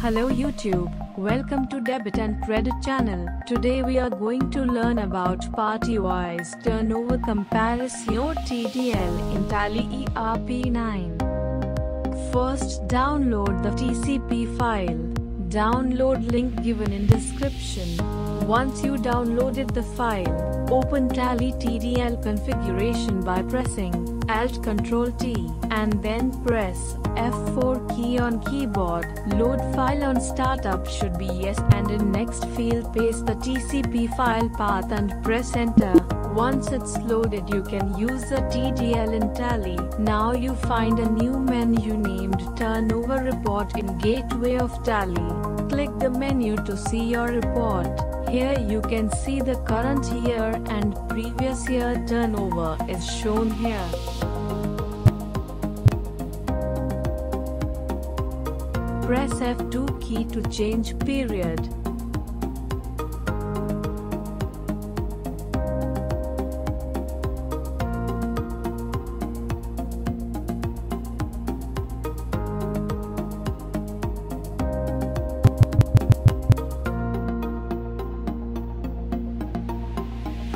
Hello YouTube, welcome to Debit and Credit channel. Today we are going to learn about party-wise turnover comparison TDL in Tally ERP9. First download the TCP file. Download link given in description. Once you downloaded the file, open Tally TDL configuration by pressing Alt Ctrl T and then press F4 key on keyboard. Load file on startup should be yes and in next field paste the TCP file path and press enter. Once it's loaded you can use the TDL in Tally. Now you find a new menu named Turnover Report in Gateway of Tally. Click the menu to see your report. Here you can see the current year and previous year turnover is shown here. Press F2 key to change period.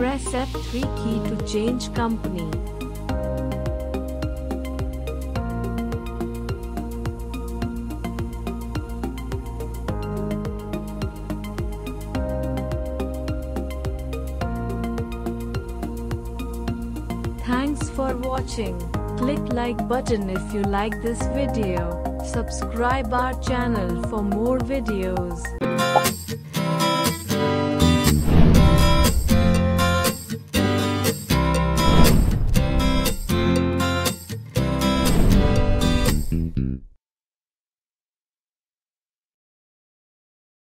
Press F3 key to change company. Thanks for watching. Click like button if you like this video. Subscribe our channel for more videos.